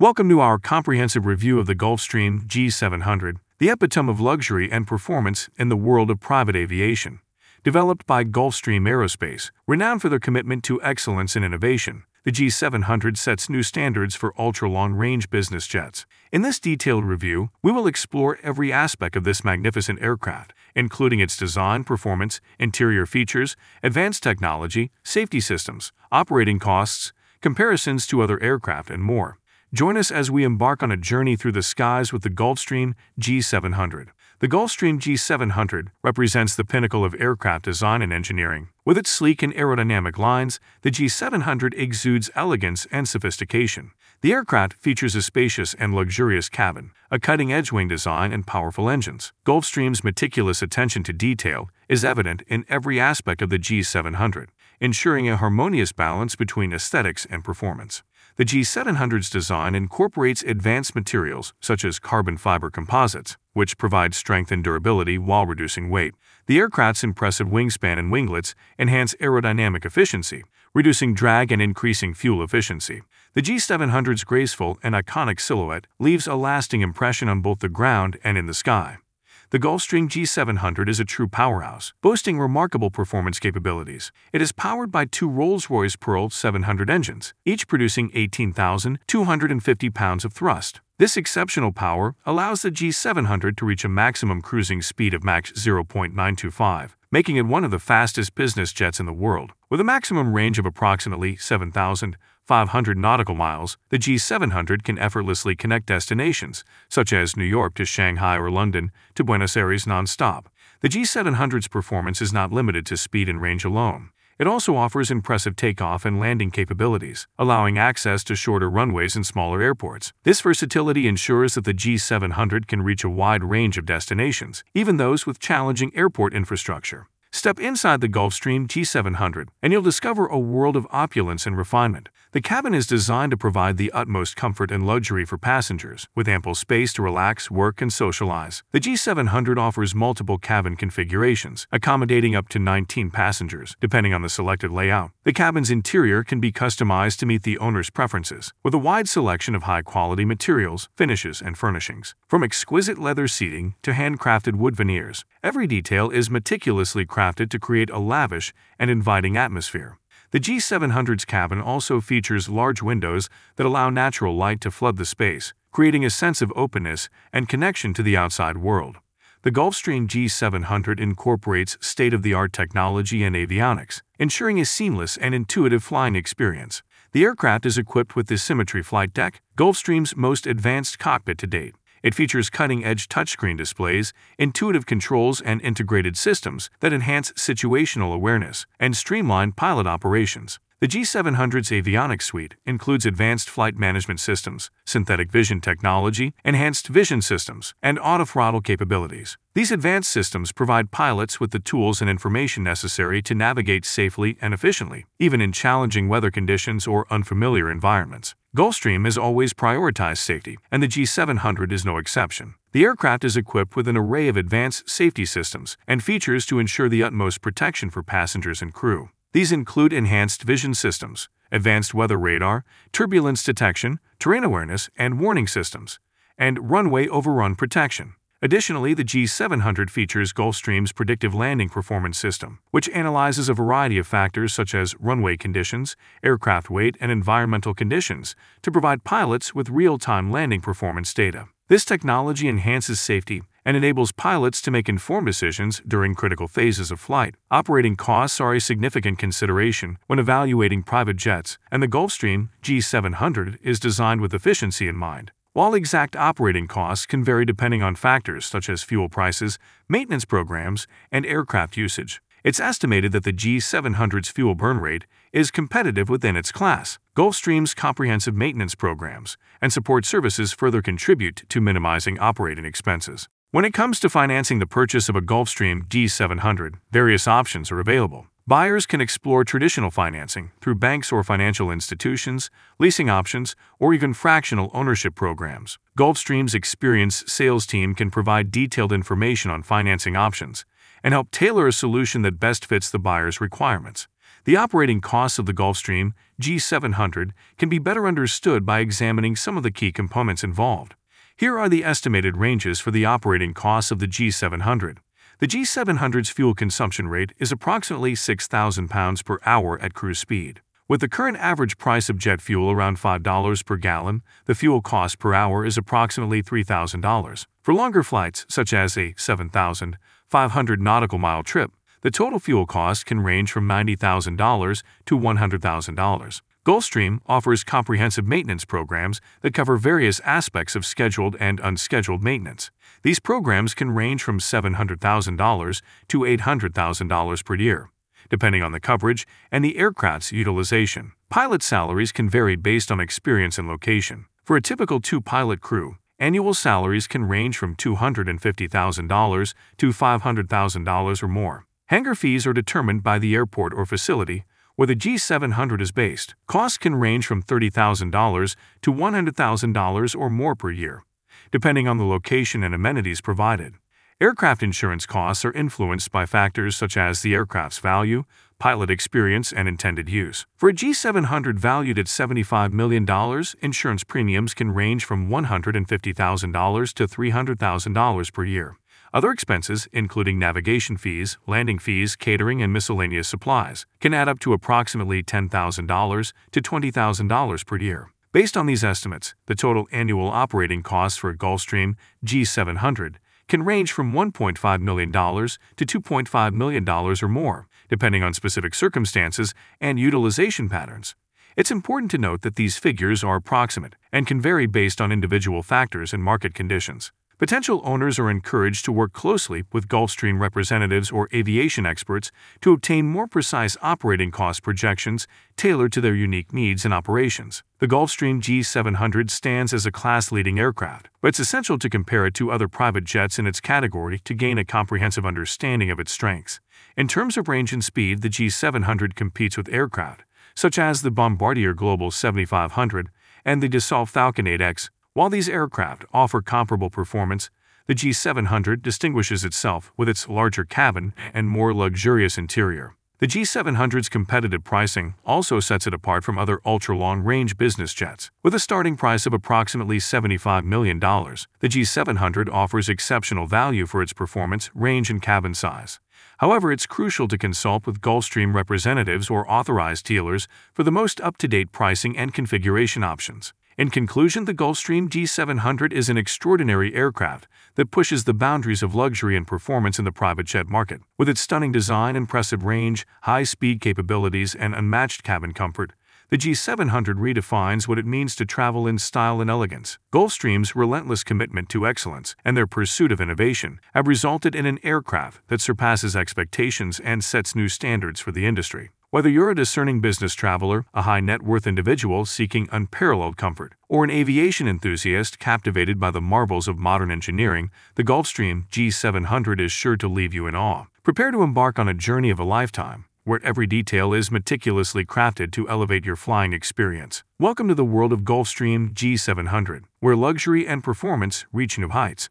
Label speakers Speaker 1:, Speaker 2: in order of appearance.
Speaker 1: Welcome to our comprehensive review of the Gulfstream G700, the epitome of luxury and performance in the world of private aviation. Developed by Gulfstream Aerospace, renowned for their commitment to excellence and innovation, the G700 sets new standards for ultra-long range business jets. In this detailed review, we will explore every aspect of this magnificent aircraft, including its design, performance, interior features, advanced technology, safety systems, operating costs, comparisons to other aircraft, and more. Join us as we embark on a journey through the skies with the Gulfstream G700. The Gulfstream G700 represents the pinnacle of aircraft design and engineering. With its sleek and aerodynamic lines, the G700 exudes elegance and sophistication. The aircraft features a spacious and luxurious cabin, a cutting-edge wing design, and powerful engines. Gulfstream's meticulous attention to detail is evident in every aspect of the G700, ensuring a harmonious balance between aesthetics and performance. The G700's design incorporates advanced materials such as carbon fiber composites, which provide strength and durability while reducing weight. The aircraft's impressive wingspan and winglets enhance aerodynamic efficiency, reducing drag and increasing fuel efficiency. The G700's graceful and iconic silhouette leaves a lasting impression on both the ground and in the sky. The Gulfstream G700 is a true powerhouse, boasting remarkable performance capabilities. It is powered by two Rolls-Royce Pearl 700 engines, each producing 18,250 pounds of thrust. This exceptional power allows the G700 to reach a maximum cruising speed of Mach 0.925, making it one of the fastest business jets in the world. With a maximum range of approximately 7,500 nautical miles, the G700 can effortlessly connect destinations, such as New York to Shanghai or London to Buenos Aires non-stop. The G700's performance is not limited to speed and range alone. It also offers impressive takeoff and landing capabilities, allowing access to shorter runways and smaller airports. This versatility ensures that the G700 can reach a wide range of destinations, even those with challenging airport infrastructure. Step inside the Gulfstream G700 and you'll discover a world of opulence and refinement. The cabin is designed to provide the utmost comfort and luxury for passengers, with ample space to relax, work, and socialize. The G700 offers multiple cabin configurations, accommodating up to 19 passengers, depending on the selected layout. The cabin's interior can be customized to meet the owner's preferences, with a wide selection of high-quality materials, finishes, and furnishings. From exquisite leather seating to handcrafted wood veneers, every detail is meticulously crafted to create a lavish and inviting atmosphere. The G700's cabin also features large windows that allow natural light to flood the space, creating a sense of openness and connection to the outside world. The Gulfstream G700 incorporates state-of-the-art technology and avionics, ensuring a seamless and intuitive flying experience. The aircraft is equipped with the Symmetry Flight Deck, Gulfstream's most advanced cockpit to date. It features cutting-edge touchscreen displays, intuitive controls, and integrated systems that enhance situational awareness and streamline pilot operations. The G700's avionics suite includes advanced flight management systems, synthetic vision technology, enhanced vision systems, and autothrottle capabilities. These advanced systems provide pilots with the tools and information necessary to navigate safely and efficiently, even in challenging weather conditions or unfamiliar environments. Gulfstream has always prioritized safety, and the G700 is no exception. The aircraft is equipped with an array of advanced safety systems and features to ensure the utmost protection for passengers and crew. These include enhanced vision systems, advanced weather radar, turbulence detection, terrain awareness and warning systems, and runway overrun protection. Additionally, the G700 features Gulfstream's predictive landing performance system, which analyzes a variety of factors such as runway conditions, aircraft weight, and environmental conditions to provide pilots with real-time landing performance data. This technology enhances safety and enables pilots to make informed decisions during critical phases of flight. Operating costs are a significant consideration when evaluating private jets, and the Gulfstream G700 is designed with efficiency in mind. While exact operating costs can vary depending on factors such as fuel prices, maintenance programs, and aircraft usage, it's estimated that the G700's fuel burn rate is competitive within its class. Gulfstream's comprehensive maintenance programs and support services further contribute to minimizing operating expenses. When it comes to financing the purchase of a Gulfstream G700, various options are available. Buyers can explore traditional financing through banks or financial institutions, leasing options, or even fractional ownership programs. Gulfstream's experienced sales team can provide detailed information on financing options and help tailor a solution that best fits the buyer's requirements. The operating costs of the Gulfstream G700 can be better understood by examining some of the key components involved. Here are the estimated ranges for the operating costs of the G700. The G700's fuel consumption rate is approximately 6,000 pounds per hour at cruise speed. With the current average price of jet fuel around $5 per gallon, the fuel cost per hour is approximately $3,000. For longer flights, such as a 7,500 nautical mile trip, the total fuel cost can range from $90,000 to $100,000. Gulfstream offers comprehensive maintenance programs that cover various aspects of scheduled and unscheduled maintenance. These programs can range from $700,000 to $800,000 per year, depending on the coverage and the aircraft's utilization. Pilot salaries can vary based on experience and location. For a typical two pilot crew, annual salaries can range from $250,000 to $500,000 or more. Hangar fees are determined by the airport or facility where the G700 is based. Costs can range from $30,000 to $100,000 or more per year, depending on the location and amenities provided. Aircraft insurance costs are influenced by factors such as the aircraft's value, pilot experience, and intended use. For a G700 valued at $75 million, insurance premiums can range from $150,000 to $300,000 per year. Other expenses, including navigation fees, landing fees, catering, and miscellaneous supplies, can add up to approximately $10,000 to $20,000 per year. Based on these estimates, the total annual operating costs for a Gulfstream G700 can range from $1.5 million to $2.5 million or more, depending on specific circumstances and utilization patterns. It's important to note that these figures are approximate and can vary based on individual factors and market conditions. Potential owners are encouraged to work closely with Gulfstream representatives or aviation experts to obtain more precise operating cost projections tailored to their unique needs and operations. The Gulfstream G700 stands as a class leading aircraft, but it's essential to compare it to other private jets in its category to gain a comprehensive understanding of its strengths. In terms of range and speed, the G700 competes with aircraft such as the Bombardier Global 7500 and the Dassault Falcon 8X while these aircraft offer comparable performance, the G700 distinguishes itself with its larger cabin and more luxurious interior. The G700's competitive pricing also sets it apart from other ultra-long-range business jets. With a starting price of approximately $75 million, the G700 offers exceptional value for its performance, range, and cabin size. However, it's crucial to consult with Gulfstream representatives or authorized dealers for the most up-to-date pricing and configuration options. In conclusion, the Gulfstream G700 is an extraordinary aircraft that pushes the boundaries of luxury and performance in the private jet market. With its stunning design, impressive range, high speed capabilities, and unmatched cabin comfort, the G700 redefines what it means to travel in style and elegance. Gulfstream's relentless commitment to excellence and their pursuit of innovation have resulted in an aircraft that surpasses expectations and sets new standards for the industry. Whether you're a discerning business traveler, a high net worth individual seeking unparalleled comfort, or an aviation enthusiast captivated by the marvels of modern engineering, the Gulfstream G700 is sure to leave you in awe. Prepare to embark on a journey of a lifetime, where every detail is meticulously crafted to elevate your flying experience. Welcome to the world of Gulfstream G700, where luxury and performance reach new heights.